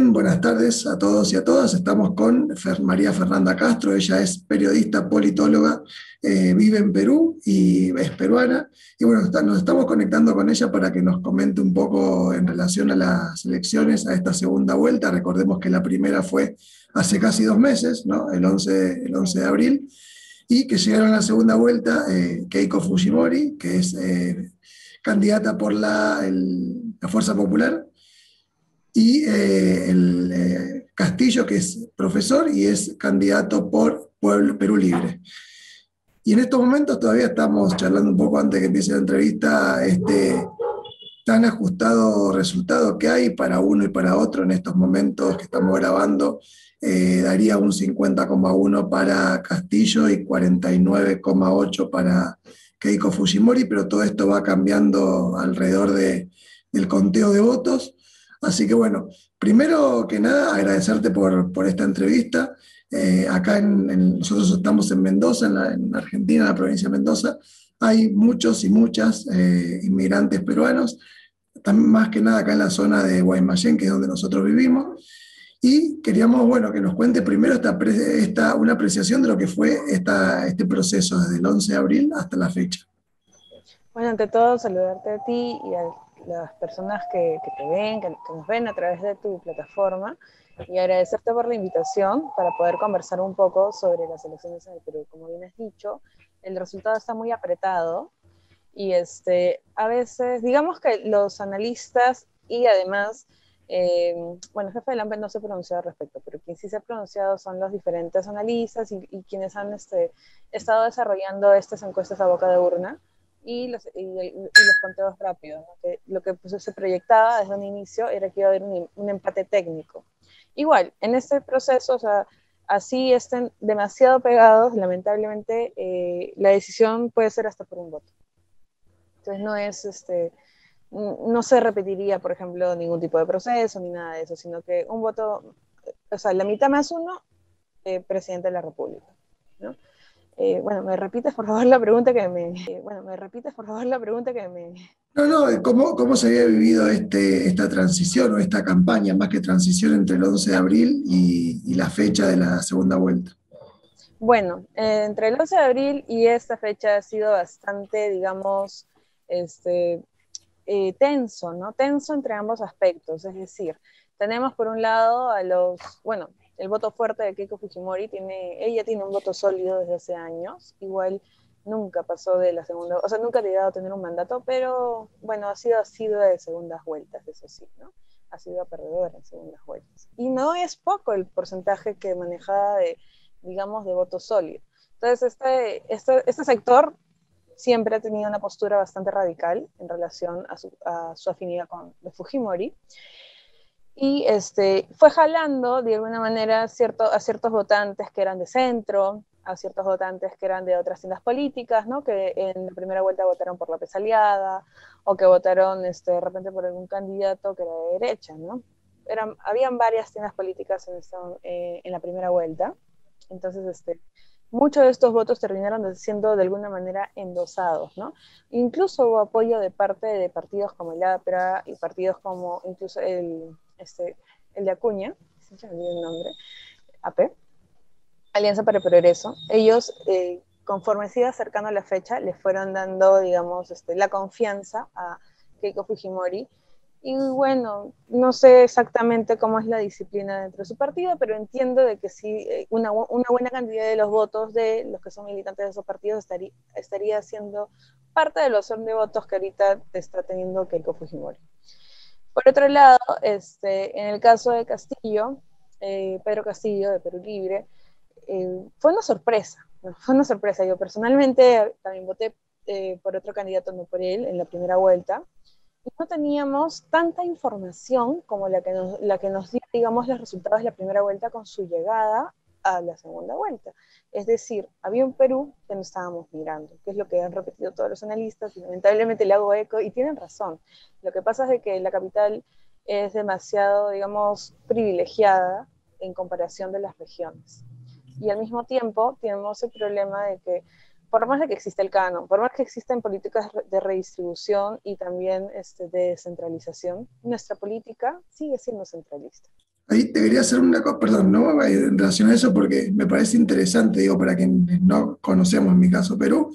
buenas tardes a todos y a todas. Estamos con María Fernanda Castro, ella es periodista, politóloga, eh, vive en Perú y es peruana. Y bueno, nos estamos conectando con ella para que nos comente un poco en relación a las elecciones, a esta segunda vuelta. Recordemos que la primera fue hace casi dos meses, ¿no? el, 11, el 11 de abril, y que llegaron a la segunda vuelta eh, Keiko Fujimori, que es eh, candidata por la Fuerza Popular y eh, el eh, Castillo, que es profesor y es candidato por Pueblo Perú Libre. Y en estos momentos todavía estamos charlando un poco antes que empiece la entrevista, este tan ajustado resultado que hay para uno y para otro en estos momentos que estamos grabando, eh, daría un 50,1 para Castillo y 49,8 para Keiko Fujimori, pero todo esto va cambiando alrededor de, del conteo de votos. Así que bueno, primero que nada, agradecerte por, por esta entrevista. Eh, acá en, nosotros estamos en Mendoza, en, Argentina, en la provincia de Mendoza. Hay muchos y muchas eh, inmigrantes peruanos, más que nada acá en la zona de Guaymallén, que es donde nosotros vivimos. Y queríamos, bueno, que nos cuente primero esta, una apreciación de lo que fue esta, este proceso desde el 11 de abril hasta la fecha. Bueno, ante todo, saludarte a ti y a las personas que, te ven, que, nos ven a través de tu plataforma y agradecerte por la invitación para poder conversar un poco sobre las elecciones en el Perú. Como bien has dicho, el resultado está muy apretado y este, a veces, digamos que los analistas y además, eh, bueno, el jefe de AMPE no se ha pronunciado al respecto, pero quien sí se ha pronunciado son los diferentes analistas y, y quienes han este, estado desarrollando estas encuestas a boca de urna y los, y, los conteos rápidos. Que lo que pues, se proyectaba desde un inicio era que iba a haber un, un, empate técnico. Igual, en este proceso, o sea, así estén demasiado pegados, lamentablemente eh, la decisión puede ser hasta por un voto. Entonces no es, este, no se repetiría, por ejemplo, ningún tipo de proceso ni nada de eso, sino que un voto, o sea, la mitad más uno, eh, presidente de la República. ¿no? Eh, bueno, me repites por favor la pregunta que me... Eh, bueno, me repites por favor la pregunta que me... No, no, ¿cómo, cómo se había vivido este, esta transición o esta campaña, más que transición entre el 11 de abril y, y la fecha de la segunda vuelta? Bueno, eh, entre el 11 de abril y esta fecha ha sido bastante, digamos, este, eh, tenso, ¿no? Tenso entre ambos aspectos, es decir, tenemos por un lado a los, bueno, el voto fuerte de Keiko Fujimori, tiene, ella tiene un voto sólido desde hace años, igual nunca pasó de la segunda, o sea, nunca ha llegado a tener un mandato, pero bueno, ha sido, ha sido de segundas vueltas, eso sí, ¿no? Ha sido perdedora en segundas vueltas. Y no es poco el porcentaje que manejaba de, digamos, de voto sólido. Entonces, este, este, este sector siempre ha tenido una postura bastante radical en relación a su, a su afinidad con de Fujimori y este, fue jalando de alguna manera cierto, a ciertos votantes que eran de centro, a ciertos votantes que eran de otras tiendas políticas, ¿no? que en la primera vuelta votaron por López Aliada o que votaron este, de repente por algún candidato que era de derecha. ¿no? Eran, habían varias tiendas políticas en, eh, en la primera vuelta, entonces este, muchos de estos votos terminaron siendo de alguna manera endosados. ¿no? Incluso hubo apoyo de parte de partidos como el APRA y partidos como incluso el este, el de Acuña, se me el nombre, AP, Alianza para el Progreso, ellos, eh, conforme se iba acercando la fecha, le fueron dando, digamos, este, la confianza a Keiko Fujimori. Y bueno, no sé exactamente cómo es la disciplina dentro de su partido, pero entiendo de que sí, eh, una, una buena cantidad de los votos de los que son militantes de esos partidos estaría, estaría siendo parte de los son de votos que ahorita está teniendo Keiko Fujimori. Por otro lado, este, en el caso de Castillo, eh, Pedro Castillo de Perú Libre, eh, fue una sorpresa, fue una sorpresa. Yo personalmente también voté eh, por otro candidato, no por él, en la primera vuelta, y no teníamos tanta información como la que nos, la que nos dio, digamos, los resultados de la primera vuelta con su llegada a la segunda vuelta. Es decir, había un Perú que no estábamos mirando, que es lo que han repetido todos los analistas, y lamentablemente le hago eco, y tienen razón. Lo que pasa es que la capital es demasiado, digamos, privilegiada en comparación de las regiones. Y al mismo tiempo tenemos el problema de que, por más de que existe el canon, por más que existen políticas de redistribución y también este, de descentralización, nuestra política sigue siendo centralista. Ahí te quería hacer una cosa, perdón, ¿no? En relación a eso, porque me parece interesante, digo, para quienes no conocemos en mi caso Perú,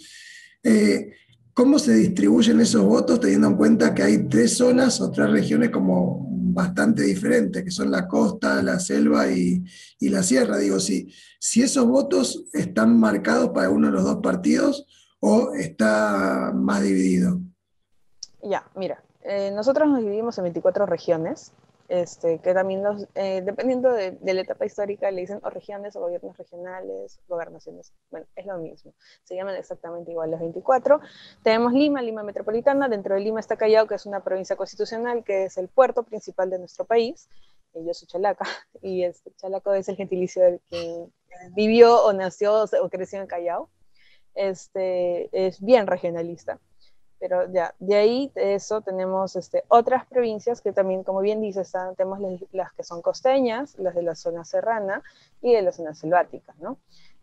eh, ¿cómo se distribuyen esos votos teniendo en cuenta que hay tres zonas o tres regiones como bastante diferentes, que son la costa, la selva y, la sierra? Digo, si, si esos votos están marcados para uno de los dos partidos o está más dividido. Ya, mira, eh, nosotros nos dividimos en 24 regiones este, que también los, eh, dependiendo de, la etapa histórica, le dicen o regiones o gobiernos regionales, gobernaciones, bueno, es lo mismo, se llaman exactamente igual los 24. Tenemos Lima, Lima Metropolitana, dentro de Lima está Callao, que es una provincia constitucional, que es el puerto principal de nuestro país, yo soy Chalaca, y este, Chalaco es el gentilicio del que vivió o nació o creció en Callao, este, es bien regionalista. Pero ya, de ahí de eso tenemos este, otras provincias que también, como bien dice, tenemos las, que son costeñas, las de la zona serrana y de la zona selvática, ¿no?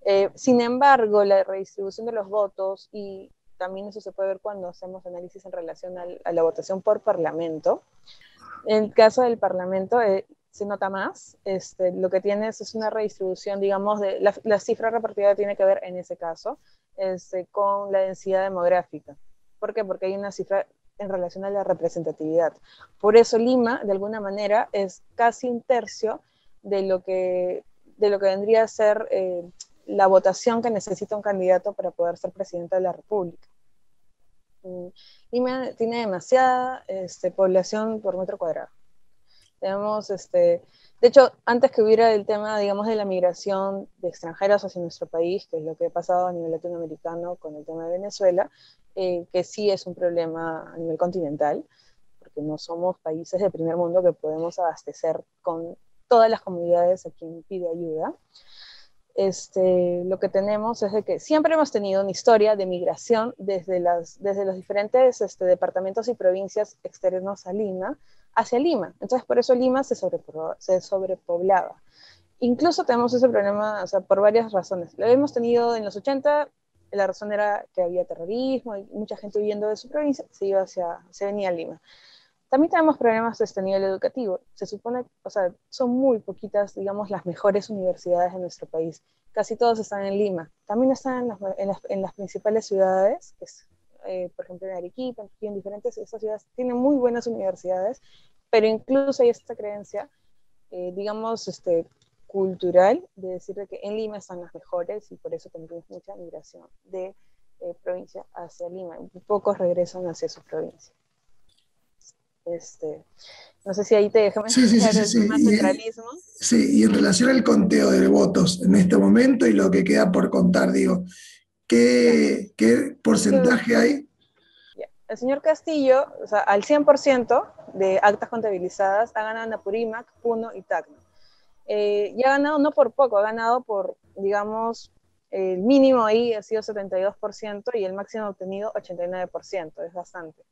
Eh, sin embargo, la redistribución de los votos, y también eso se puede ver cuando hacemos análisis en relación a la votación por parlamento, en el caso del parlamento eh, se nota más, este, lo que tienes es una redistribución, digamos, de la, la cifra repartida tiene que ver en ese caso este, con la densidad demográfica. ¿Por qué? Porque hay una cifra en relación a la representatividad. Por eso Lima, de alguna manera, es casi un tercio de lo que, de lo que vendría a ser eh, la votación que necesita un candidato para poder ser presidente de la República. Mm, Lima tiene demasiada este, población por metro cuadrado. Tenemos, este, de hecho, antes que hubiera el tema, digamos, de la migración de extranjeros hacia nuestro país, que es lo que ha pasado a nivel latinoamericano con el tema de Venezuela, eh, que sí es un problema a nivel continental, porque no somos países de primer mundo que podemos abastecer con todas las comunidades a quien pide ayuda. Este, lo que tenemos es de que siempre hemos tenido una historia de migración desde, las, desde los diferentes este, departamentos y provincias externos a Lima hacia Lima. Entonces, por eso Lima se, sobrepoblaba. Incluso tenemos ese problema o sea, por varias razones. Lo hemos tenido en los 80, la razón era que había terrorismo y mucha gente huyendo de su provincia se iba hacia, se venía a Lima. También tenemos problemas de este nivel educativo. Se supone, o sea, son muy poquitas, digamos, las mejores universidades de nuestro país. Casi todas están en Lima. También están en las, en las, principales ciudades, que es, eh, por ejemplo, en Arequipa, en diferentes esas ciudades tienen muy buenas universidades, pero incluso hay esta creencia, eh, digamos, este, cultural de decir que en Lima están las mejores y por eso tenemos mucha migración de eh, provincia hacia Lima. Pocos regresan hacia su provincia. Este, no sé si ahí te dejamos sí, sí, sí, el centralismo. Sí, y en relación al conteo de votos en este momento y lo que queda por contar, digo, ¿qué, ¿qué porcentaje hay? El señor Castillo, o sea, al 100% de actas contabilizadas, ha ganado Napurímac, Puno y Tacna. Eh, y ha ganado no por poco, ha ganado por, digamos, el mínimo ahí ha sido 72% y el máximo obtenido 89%, es bastante.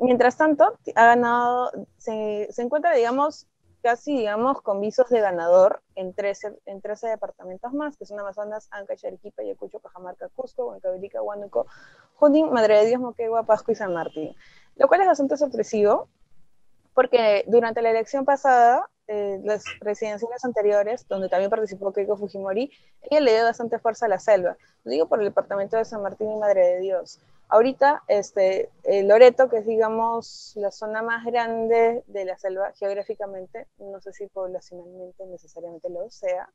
Mientras tanto, ha ganado, se, encuentra, digamos, casi, digamos, con visos de ganador en 13, en 13 departamentos más, que son Amazonas, Anca, Chariquipa, Ayacucho, Cajamarca, Cusco, Huancavelica, Huánuco, Junín, Madre de Dios, Moquegua, Pasco y San Martín. Lo cual es bastante sorpresivo, porque durante la elección pasada eh, las presidenciales anteriores, donde también participó Keiko Fujimori, ella le dio bastante fuerza a la selva. Lo digo por el departamento de San Martín y Madre de Dios. Ahorita, este, Loreto, que es, digamos, la zona más grande de la selva geográficamente, no sé si poblacionalmente necesariamente lo sea,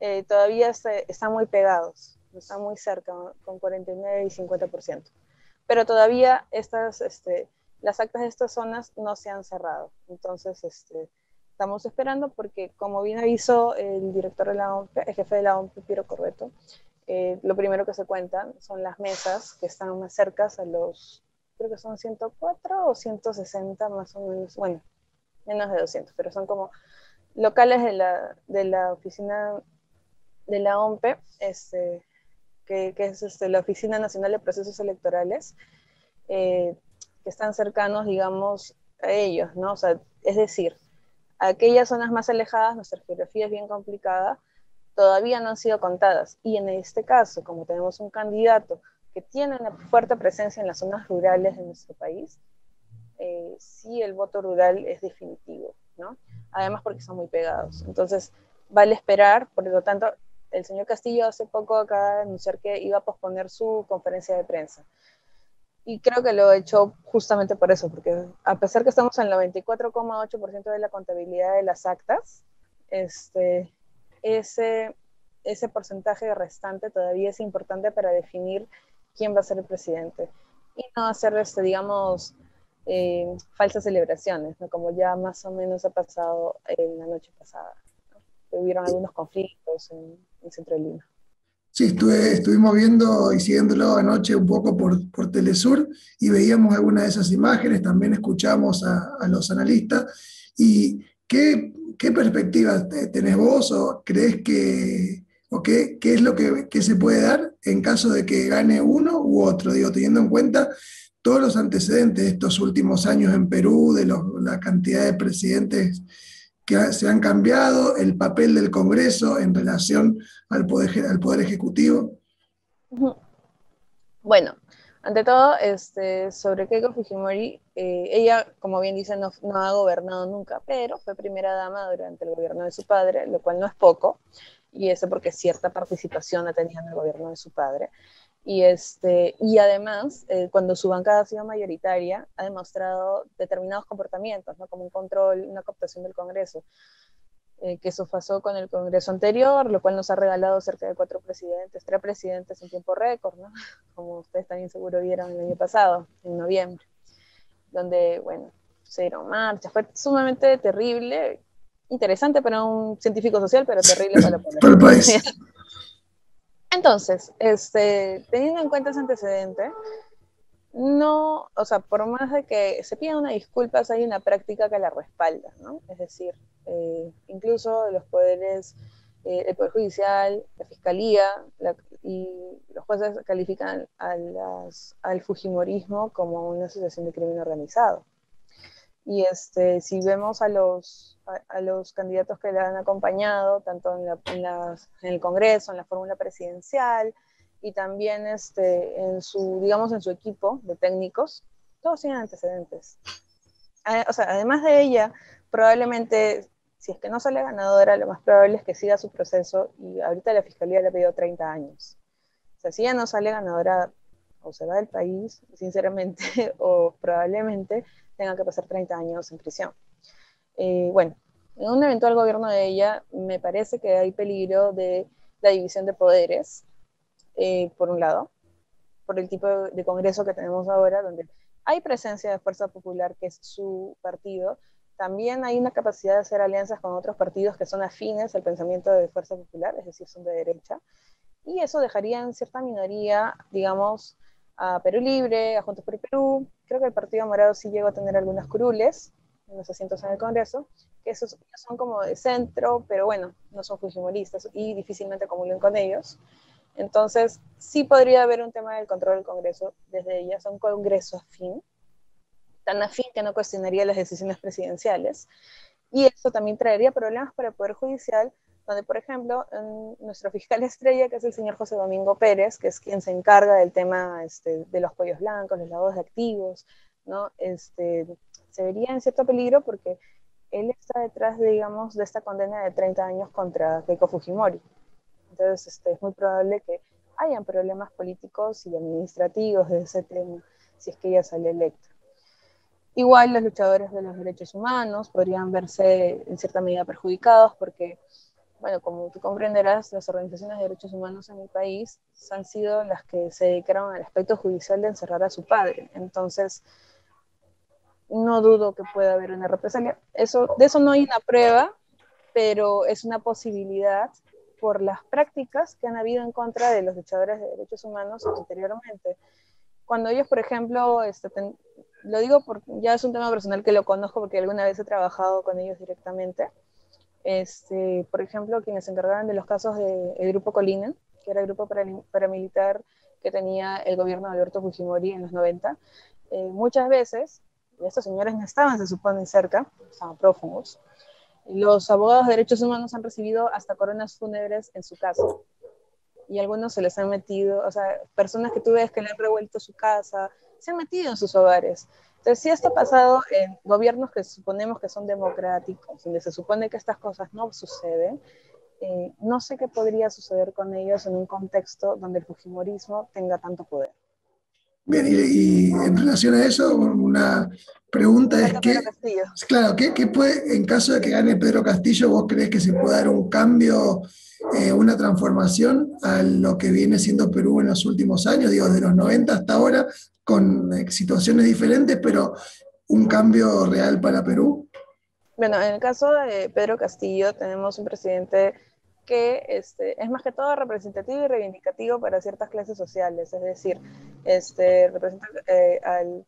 eh, todavía están muy pegados, están muy cerca, con 49 y 50%. Pero todavía este, las actas de estas zonas no se han cerrado. Entonces, este, estamos esperando porque, como bien avisó el director de la OMP, el jefe de la OMP, Piero Corbeto, eh, lo primero que se cuentan son las mesas que están más cercas a los, creo que son 104 o 160 más o menos, bueno, menos de 200, pero son como locales de la, de la oficina de la OMP, este, que, que, es este, la Oficina Nacional de Procesos Electorales, eh, que están cercanos, digamos, a ellos, ¿no? O sea, es decir, aquellas zonas más alejadas, nuestra geografía es bien complicada, todavía no han sido contadas. Y en este caso, como tenemos un candidato que tiene una fuerte presencia en las zonas rurales de nuestro país, eh, sí el voto rural es definitivo, ¿no? además porque son muy pegados. Entonces, vale esperar, por lo tanto, el señor Castillo hace poco acaba de anunciar que iba a posponer su conferencia de prensa. Y creo que lo he hecho justamente por eso, porque a pesar que estamos en el 94,8% de la contabilidad de las actas, este, ese, ese porcentaje restante todavía es importante para definir quién va a ser el presidente. Y no hacer, este, digamos, eh, falsas celebraciones, como ya más o menos ha pasado en la noche pasada. Hubieron algunos conflictos en, en Centro de Lima. Sí, estuve, estuvimos viendo y siguiéndolo anoche un poco por, por Telesur y veíamos algunas de esas imágenes, también escuchamos a, a los analistas. ¿Y qué, perspectivas tenés vos o crees que, o qué, es lo que, se puede dar en caso de que gane uno u otro? Digo, teniendo en cuenta todos los antecedentes de estos últimos años en Perú, de la cantidad de presidentes que se han cambiado, el papel del Congreso en relación al poder Ejecutivo? Bueno, ante todo, este, sobre Keiko Fujimori, eh, ella, como bien dice, no, no, ha gobernado nunca, pero fue primera dama durante el gobierno de su padre, lo cual no es poco, y eso porque cierta participación ha tenido en el gobierno de su padre. Y, este, y además, eh, cuando su bancada ha sido mayoritaria, ha demostrado determinados comportamientos, ¿no? como un control, una cooptación del Congreso, eh, que eso pasó con el Congreso anterior, lo cual nos ha regalado cerca de cuatro presidentes, tres presidentes en tiempo récord, ¿no? como ustedes también seguro vieron el año pasado, en noviembre, donde, bueno, se dieron marchas, fue sumamente terrible, interesante para un científico social, pero terrible para, para el país. Entonces, este, teniendo en cuenta ese antecedente, no, o sea, por más de que se pida una disculpa, hay una práctica que la respalda, ¿no? Es decir, eh, incluso los poderes, eh, el Poder Judicial, la Fiscalía y los jueces califican a las, al Fujimorismo como una asociación de crimen organizado. Y este, si vemos a los, a, los candidatos que le han acompañado, tanto en, el Congreso, en la fórmula presidencial, y también este, en su, digamos, en su equipo de técnicos, todos tienen antecedentes. O sea, además de ella, probablemente, si es que no sale ganadora, lo más probable es que siga su proceso y ahorita la fiscalía le ha pedido 30 años. O sea, si ella no sale ganadora, o se va del país, sinceramente, o probablemente tenga que pasar 30 años en prisión. Eh, bueno, en un eventual gobierno de ella, me parece que hay peligro de la división de poderes, eh, por un lado, por el tipo de, congreso que tenemos ahora, donde hay presencia de Fuerza Popular, que es su partido, también hay una capacidad de hacer alianzas con otros partidos que son afines al pensamiento de Fuerza Popular, es decir, son de derecha, y eso dejaría en cierta minoría, digamos, a Perú Libre, a Juntos por el Perú. Creo que el Partido Morado sí llegó a tener algunas curules en los asientos en el Congreso, que esos son como de centro, pero bueno, no son fujimoristas y difícilmente comulgan con ellos. Entonces, sí podría haber un tema del control del Congreso desde ellas, un Congreso afín, tan afín que no cuestionaría las decisiones presidenciales. Y eso también traería problemas para el Poder Judicial donde, por ejemplo, nuestro fiscal estrella, que es el señor José Domingo Pérez, que es quien se encarga del tema este, de los cuellos blancos, los lavados de activos, ¿no? Este, se vería en cierto peligro porque él está detrás, de, digamos, de esta condena de 30 años contra Keiko Fujimori. Entonces, este, es muy probable que hayan problemas políticos y administrativos de ese tema, si es que ella sale electa. Igual los luchadores de los derechos humanos podrían verse en cierta medida perjudicados porque bueno, como tú comprenderás, las organizaciones de derechos humanos en mi país han sido las que se dedicaron al aspecto judicial de encerrar a su padre. Entonces, no dudo que pueda haber una represalia. Eso, de eso no hay una prueba, pero es una posibilidad por las prácticas que han habido en contra de los luchadores de derechos humanos anteriormente. Cuando ellos, por ejemplo, este, lo digo porque ya es un tema personal que lo conozco porque alguna vez he trabajado con ellos directamente este, por ejemplo, quienes se encargaban de los casos del Grupo Colina, que era el grupo paramilitar que tenía el gobierno de Alberto Fujimori en los 90, eh, muchas veces, estos señores no estaban, se supone, cerca, estaban prófugos, los abogados de derechos humanos han recibido hasta coronas fúnebres en su casa. Y algunos se les han metido, o sea, personas que tú ves que le han revuelto su casa, se han metido en sus hogares Entonces, si esto ha pasado en gobiernos que suponemos que son democráticos, donde se supone que estas cosas no suceden, eh, no sé qué podría suceder con ellos en un contexto donde el Fujimorismo tenga tanto poder. Bien, y, en relación a eso, una pregunta es que, claro, ¿qué, puede, en caso de que gane Pedro Castillo, vos crees que se puede dar un cambio, eh, una transformación a lo que viene siendo Perú en los últimos años, digo, de los 90 hasta ahora, con situaciones diferentes, pero un cambio real para Perú? Bueno, en el caso de Pedro Castillo tenemos un presidente que este, es más que todo representativo y reivindicativo para ciertas clases sociales, es decir, este, representa eh, al,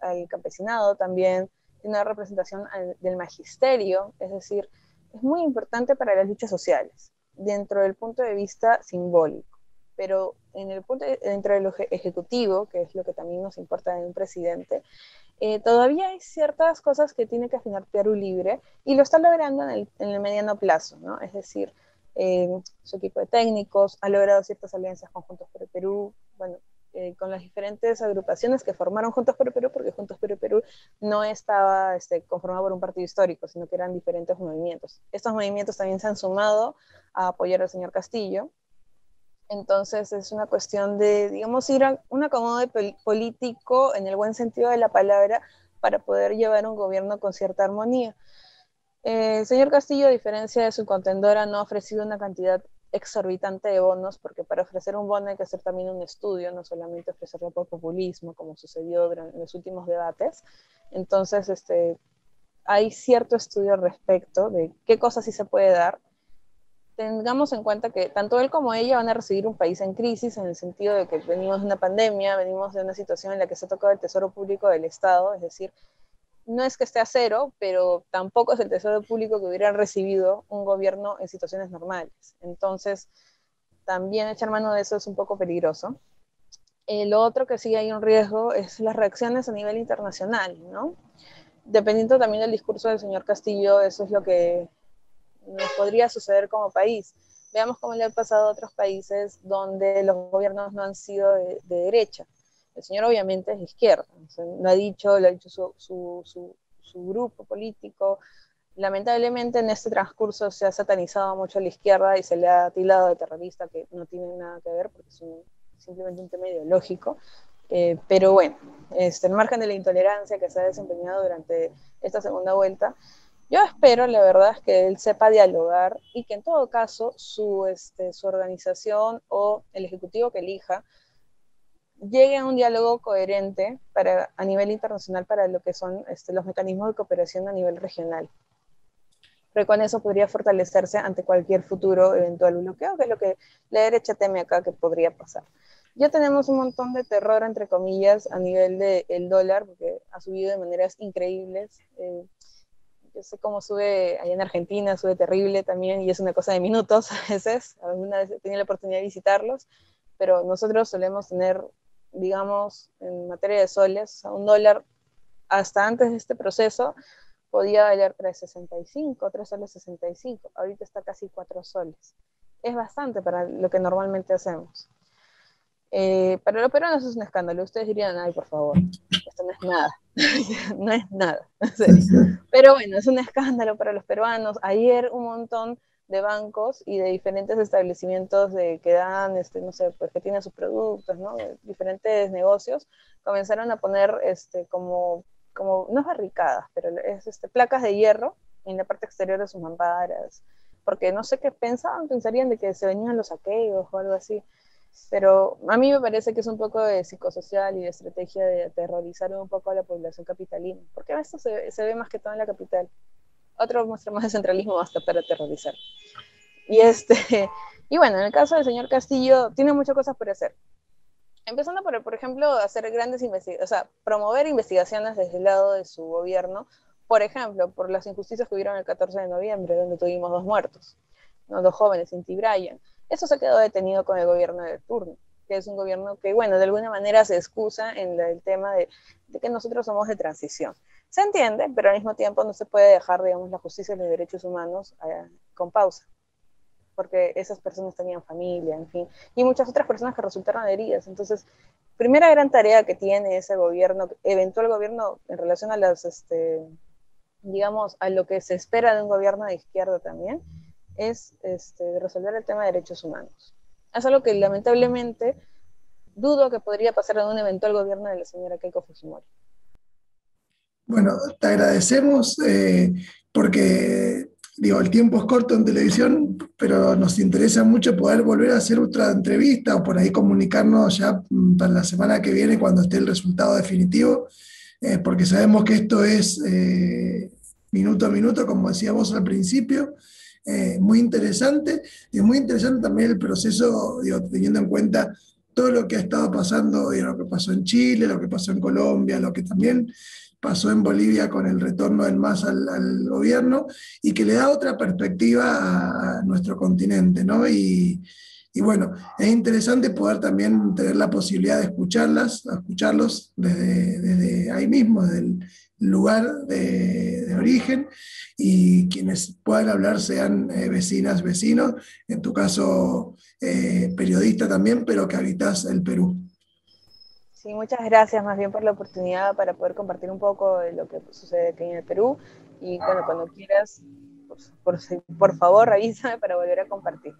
al, campesinado también, tiene una representación del magisterio, es decir, es muy importante para las luchas sociales, dentro del punto de vista simbólico, pero en el punto dentro del ejecutivo, que es lo que también nos importa en un presidente, eh, todavía hay ciertas cosas que tiene que afinar Perú Libre y lo está logrando en el, en el mediano plazo, ¿no? Es decir, eh, su equipo de técnicos, ha logrado ciertas alianzas con Juntos por el Perú, bueno, eh, con las diferentes agrupaciones que formaron Juntos por el Perú, porque Juntos por el Perú no estaba este, conformado por un partido histórico, sino que eran diferentes movimientos. Estos movimientos también se han sumado a apoyar al señor Castillo. Entonces es una cuestión de, digamos, ir a un acomodo político en el buen sentido de la palabra para poder llevar un gobierno con cierta armonía. Eh, el señor Castillo, a diferencia de su contendora, no ha ofrecido una cantidad exorbitante de bonos, porque para ofrecer un bono hay que hacer también un estudio, no solamente ofrecerlo por populismo, como sucedió durante los últimos debates. Entonces, este, hay cierto estudio al respecto de qué cosas sí se puede dar. Tengamos en cuenta que tanto él como ella van a recibir un país en crisis, en el sentido de que venimos de una pandemia, venimos de una situación en la que se ha tocado el tesoro público del Estado, es decir, no es que esté a cero, pero tampoco es el tesoro público que hubiera recibido un gobierno en situaciones normales. Entonces, también echar mano de eso es un poco peligroso. lo otro que sí hay un riesgo es las reacciones a nivel internacional, ¿no? Dependiendo también del discurso del señor Castillo, eso es lo que nos podría suceder como país. Veamos cómo le ha pasado a otros países donde los gobiernos no han sido de derecha el señor obviamente es de izquierda, lo ha dicho, su, grupo político. Lamentablemente en este transcurso se ha satanizado mucho a la izquierda y se le ha tildado de terrorista, que no tiene nada que ver porque es simplemente un tema ideológico. Eh, pero bueno, este, el margen de la intolerancia que se ha desempeñado durante esta segunda vuelta, yo espero, la verdad, es que él sepa dialogar y que en todo caso su, este, su organización o el ejecutivo que elija llegue a un diálogo coherente para, a nivel internacional para lo que son este, los mecanismos de cooperación a nivel regional. Pero con eso podría fortalecerse ante cualquier futuro eventual bloqueo, que es lo que la derecha teme acá que podría pasar. Ya tenemos un montón de terror, entre comillas, a nivel del dólar, porque ha subido de maneras increíbles. Eh, yo sé cómo sube allá en Argentina, sube terrible también, y es una cosa de minutos a veces. Alguna vez he tenido la oportunidad de visitarlos, pero nosotros solemos tener digamos, en materia de soles, un dólar hasta antes de este proceso podía valer 3.65, 3 soles 65, ahorita está casi 4 soles. Es bastante para lo que normalmente hacemos. Eh, para los peruanos es un escándalo. Ustedes dirían, ay, por favor, esto no es nada. no es nada. Pero bueno, es un escándalo para los peruanos. Ayer un montón de bancos y de diferentes establecimientos que dan, este, no sé, pues que tienen sus productos, diferentes negocios, comenzaron a poner este, como, como, no barricadas, pero es este, placas de hierro en la parte exterior de sus mamparas, porque no sé qué pensaban, pensarían de que se venían los saqueos o algo así. Pero a mí me parece que es un poco de psicosocial y de estrategia de aterrorizar un poco a la población capitalina, porque esto se ve más que todo en la capital otro muestra más de centralismo basta para aterrorizar. Y, este, y bueno, en el caso del señor Castillo, tiene muchas cosas por hacer. Empezando por, por ejemplo, hacer grandes investigaciones, o sea, promover investigaciones desde el lado de su gobierno, por ejemplo, por las injusticias que hubieron el 14 de noviembre, donde tuvimos dos muertos, ¿no? dos jóvenes, Inti Bryan. Eso se quedó detenido con el gobierno de turno, que es un gobierno que, bueno, de alguna manera se excusa en el tema de, de que nosotros somos de transición. Se entiende, pero al mismo tiempo no se puede dejar, digamos, la justicia y los derechos humanos eh, con pausa. porque esas personas tenían familia, en fin, y muchas otras personas que resultaron heridas. Entonces, primera gran tarea que tiene ese gobierno, eventual gobierno en relación a las, este, digamos, a lo que se espera de un gobierno de izquierda también, es este, resolver el tema de derechos humanos. Es algo que lamentablemente dudo que podría pasar en un eventual gobierno de la señora Keiko Fujimori. Bueno, te agradecemos eh, porque, digo, el tiempo es corto en televisión, pero nos interesa mucho poder volver a hacer otra entrevista o por ahí comunicarnos ya mm, para la semana que viene cuando esté el resultado definitivo, eh, porque sabemos que esto es eh, minuto a minuto, como decíamos al principio. muy interesante y muy interesante también el proceso, digo, teniendo en cuenta todo lo que ha estado pasando, y lo que pasó en Chile, lo que pasó en Colombia, lo que también pasó en Bolivia con el retorno del MAS al, gobierno y que le da otra perspectiva a, nuestro continente, ¿no? Y, bueno, es interesante poder también tener la posibilidad de escucharlas, escucharlos desde, ahí mismo, desde el lugar de, origen, y quienes puedan hablar sean eh, vecinas, vecinos, en tu caso eh, periodista también, pero que habitas el Perú. Sí, muchas gracias más bien por la oportunidad para poder compartir un poco de lo que sucede aquí en el Perú. Y bueno, cuando quieras, por, por favor, avísame para volver a compartir.